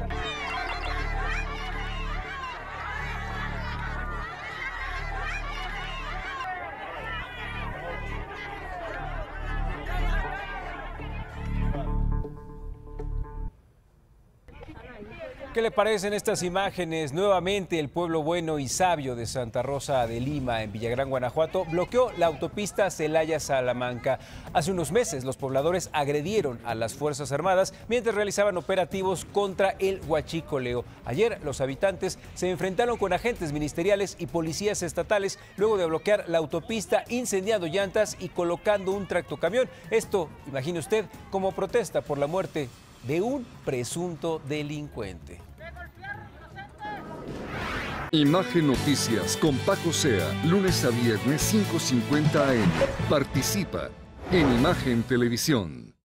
Bye. ¿Qué le parecen estas imágenes? Nuevamente el pueblo bueno y sabio de Santa Rosa de Lima, en Villagrán, Guanajuato, bloqueó la autopista Celaya-Salamanca. Hace unos meses los pobladores agredieron a las Fuerzas Armadas mientras realizaban operativos contra el huachicoleo. Ayer los habitantes se enfrentaron con agentes ministeriales y policías estatales luego de bloquear la autopista, incendiando llantas y colocando un tractocamión. Esto, imagine usted, como protesta por la muerte de un presunto delincuente. Imagen Noticias con Paco Sea, lunes a viernes 5.50 AM. Participa en Imagen Televisión.